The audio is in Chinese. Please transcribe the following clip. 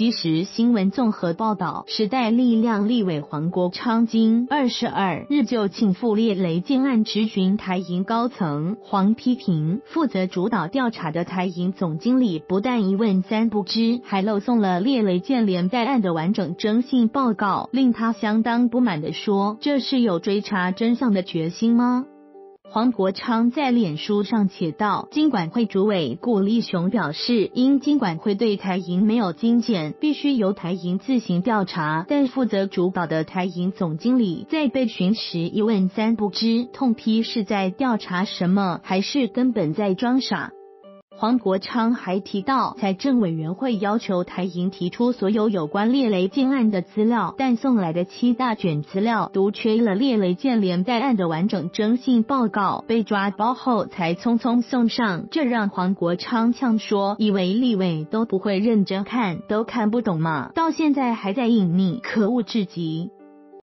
即时新闻综合报道，时代力量立委黄国昌今二十二日就庆复列雷建案质询台银高层，黄批评负责主导调查的台银总经理不但一问三不知，还漏送了列雷建连带案的完整征信报告，令他相当不满的说：“这是有追查真相的决心吗？”黄国昌在脸书上写道：“金管会主委顾立雄表示，因金管会对台银没有精简，必须由台银自行调查。但负责主导的台银总经理在被询时一问三不知，痛批是在调查什么，还是根本在装傻？”黄国昌还提到，财政委员会要求台银提出所有有关列雷建案的资料，但送来的七大卷资料独缺了列雷建连带案的完整征信报告，被抓包后才匆匆送上，这让黄国昌呛说：“以为立委都不会认真看，都看不懂吗？到现在还在隐匿，可恶至极。”